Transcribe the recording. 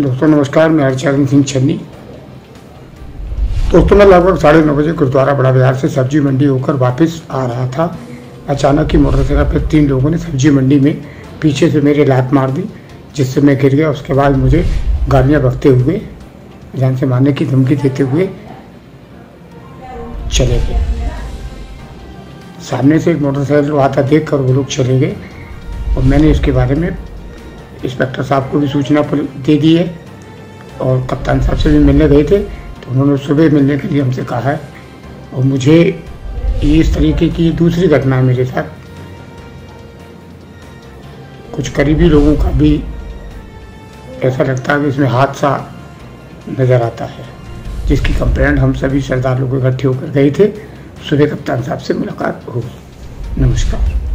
दोस्तों, नमस्कार, मैं हरचरण सिंह छन्नी दोस्तों, मैं लगभग साढ़े नौ बजे गुरुद्वारा बड़ा बाज़ार से सब्ज़ी मंडी होकर वापस आ रहा था। अचानक ही मोटरसाइकिल पर तीन लोगों ने सब्ज़ी मंडी में पीछे से मेरे लात मार दी, जिससे मैं गिर गया। उसके बाद मुझे गालियाँ बकते हुए, जान से मारने की धमकी देते हुए चले गए। सामने से एक मोटरसाइकिल आता देख कर वो लोग चले गए और मैंने इसके बारे में इंस्पेक्टर साहब को भी सूचना दे दी है और कप्तान साहब से भी मिलने गए थे तो उन्होंने सुबह मिलने के लिए हमसे कहा है। और मुझे इस तरीके की दूसरी घटना है मेरे साथ कुछ करीबी लोगों का भी ऐसा लगता है कि इसमें हादसा नज़र आता है, जिसकी कंप्लेंट हम सभी सरदार लोग इकट्ठे होकर गए थे। सुबह कप्तान साहब से मुलाकात होगी। नमस्कार।